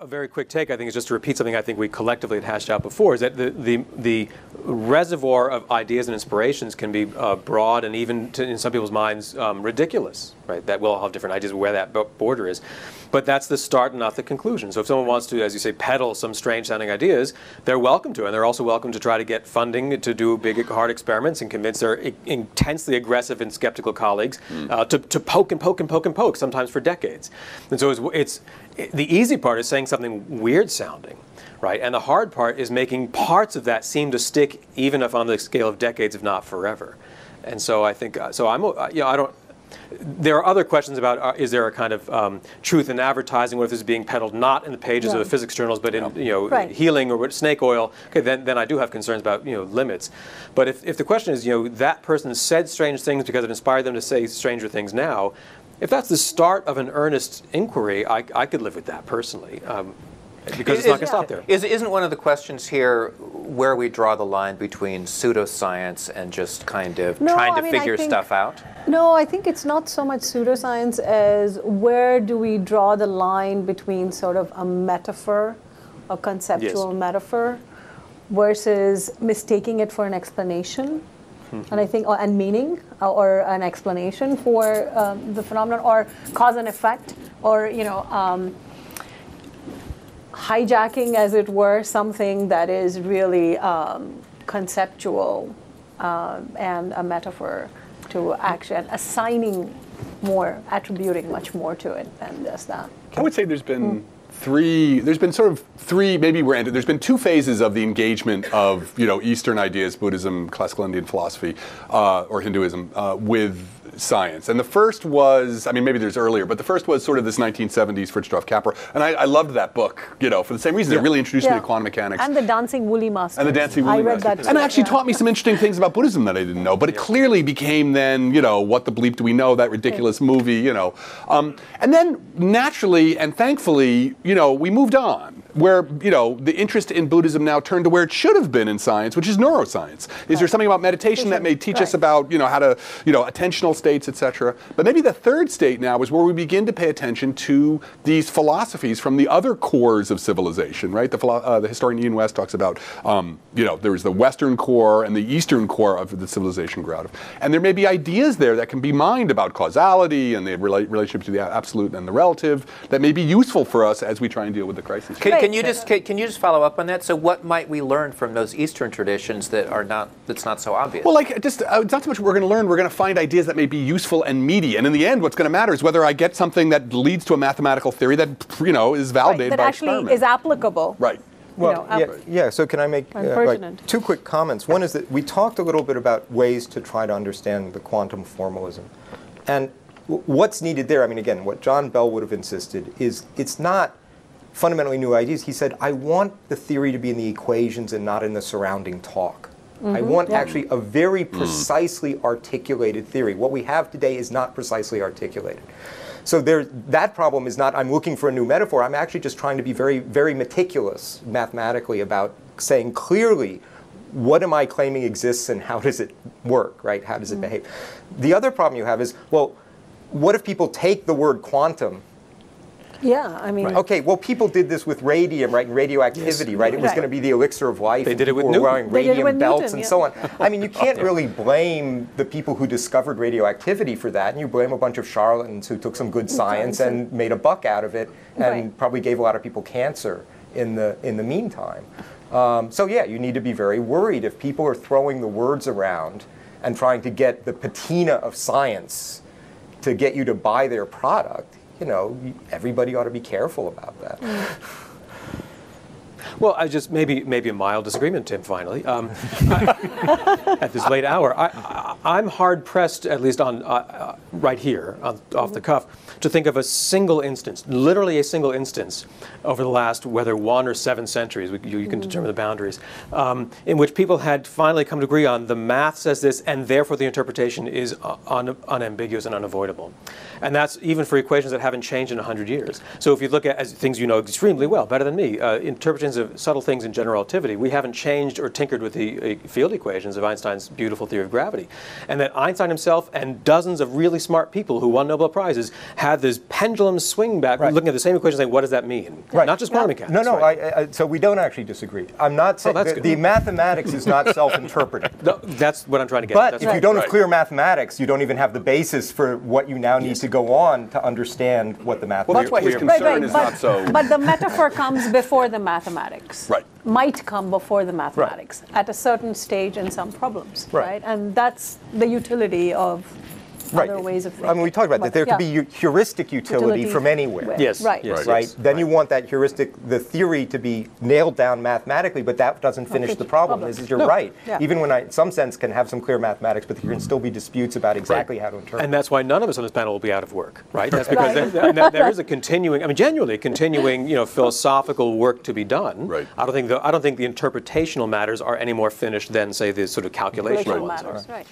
a very quick take, I think, is just to repeat something I think we collectively had hashed out before, is that the, the, the reservoir of ideas and inspirations can be uh, broad and even, to, in some people's minds, um, ridiculous, right? That we'll all have different ideas of where that border is. But that's the start and not the conclusion. So if someone wants to, as you say, peddle some strange sounding ideas, they're welcome to. And they're also welcome to try to get funding to do big, hard experiments and convince their intensely aggressive and skeptical colleagues mm. uh, to, to poke and poke and poke and poke, sometimes for decades. And so it's, it's it, the easy part is saying something weird sounding right? And the hard part is making parts of that seem to stick, even if on the scale of decades, if not forever. And so I think, uh, so I'm, uh, you know, I don't, there are other questions about uh, is there a kind of um, truth in advertising? What if this is being peddled not in the pages yeah. of the physics journals, but in you know right. healing or snake oil? Okay, then, then I do have concerns about you know limits. But if, if the question is you know that person said strange things because it inspired them to say stranger things now, if that's the start of an earnest inquiry, I, I could live with that personally. Um, because it's not going to stop there. Is, isn't one of the questions here where we draw the line between pseudoscience and just kind of no, trying to I mean, figure think, stuff out? No, I think it's not so much pseudoscience as where do we draw the line between sort of a metaphor, a conceptual yes. metaphor, versus mistaking it for an explanation. Mm-hmm. And I think, and meaning, uh, or an explanation for um, the phenomenon, or cause and effect, or you know, um, hijacking, as it were, something that is really um, conceptual uh, and a metaphor to action, assigning more, attributing much more to it than just that. I would say there's been. Mm. Three. There's been sort of three, maybe random. There's been two phases of the engagement of you know Eastern ideas, Buddhism, classical Indian philosophy, uh, or Hinduism, uh, with science. And the first was, I mean, maybe there's earlier, but the first was sort of this 1970s Fritjof Capra. And I, I loved that book, you know, for the same reason. Yeah. It really introduced yeah. me to quantum mechanics. And the Dancing Wu Li Master. And the Dancing Wu Li I read Master. that And it actually yeah. taught me some interesting things about Buddhism that I didn't know. But it clearly became then, you know, what the bleep do we know, that ridiculous movie, you know. Um, and then naturally and thankfully, you know, we moved on where you know the interest in Buddhism now turned to where it should have been in science, which is neuroscience. Is right. there something about meditation that may teach right. us about you know how to you know attentional states, etc. But maybe the third state now is where we begin to pay attention to these philosophies from the other cores of civilization. Right? The, uh, the historian Ian West talks about um, you know there was the Western core and the Eastern core of the civilization grew out of, and there may be ideas there that can be mined about causality and the rela- relationship to the absolute and the relative that may be useful for us as we try and deal with the crisis. Can, can you just can, can, you just follow up on that? So, what might we learn from those Eastern traditions that are not that's not so obvious? Well, like just uh, it's not so much what we're going to learn. We're going to find ideas that may be useful and meaty, and in the end, what's going to matter is whether I get something that leads to a mathematical theory that you know is validated right, that by actually experiment. is applicable. Right. Well, you know, yeah, yeah, So can I make uh, like two quick comments? One is that we talked a little bit about ways to try to understand the quantum formalism, and what's needed there. I mean, again, what John Bell would have insisted is it's not fundamentally new ideas. He said, I want the theory to be in the equations and not in the surrounding talk. Mm-hmm, I want yeah. actually a very mm. precisely mm. articulated theory. What we have today is not precisely articulated. So there, that problem is not I'm looking for a new metaphor. I'm actually just trying to be very, very meticulous mathematically about saying clearly what am I claiming exists and how does it work, right? How does it mm. behave? The other problem you have is, well, what if people take the word quantum yeah, I mean. Right. Okay, well, people did this with radium, right, and radioactivity, yes. right? It was right. going to be the elixir of life. They did it with Newton. wearing radium belts Newton, and yeah. so on. I mean, you can't really blame the people who discovered radioactivity for that, and you blame a bunch of charlatans who took some good science and made a buck out of it, and right. probably gave a lot of people cancer in the in the meantime. Um, so yeah, you need to be very worried if people are throwing the words around and trying to get the patina of science to get you to buy their product you know, everybody ought to be careful about that. Mm. Well, I just maybe maybe a mild disagreement, Tim. Finally, um, at this late hour, I, am hard pressed, at least on uh, uh, right here, on, off the cuff, to think of a single instance, literally a single instance, over the last whether one or seven centuries, you, you can determine the boundaries, um, in which people had finally come to agree on the math says this, and therefore the interpretation is un- unambiguous and unavoidable, and that's even for equations that haven't changed in hundred years. So if you look at things you know extremely well, better than me, uh, interpretations of subtle things in general relativity. We haven't changed or tinkered with the uh, field equations of Einstein's beautiful theory of gravity. And that Einstein himself and dozens of really smart people who won Nobel Prizes had this pendulum swing back, Right. looking at the same equation saying, what does that mean? Right. Not just quantum mechanics. No, no. right? I, I, so we don't actually disagree. I'm not saying Oh, the, the mathematics is not self-interpreting. No, that's what I'm trying to get. But That's if right. you don't Right. have clear mathematics, you don't even have the basis for what you now need to go on to understand what the Well, mathematics. that's why his Right, concern right, is but, not so. but the metaphor comes before the mathematics. Right. Might come before the mathematics at a certain stage in some problems, Right. right? And that's the utility of other ways of thinking. I mean, we talked about that. There could be heuristic utility, Utility from anywhere. where- Yes, Right. yes, Right. yes. Then you want that heuristic, the theory to be nailed down mathematically, but that doesn't finish finish the the problem. problem. This is you're No. right. Yeah. Even when I, in some sense, can have some clear mathematics, but there can still be disputes about exactly how to interpret. And that's why none of us on this panel will be out of work, right? That's because Right. there, there- there is a continuing, I mean, genuinely continuing, you know, philosophical work to be done. Right. I don't think the I don't think the interpretational matters are any more finished than say the sort of calculational Calculation ones matters, are. right.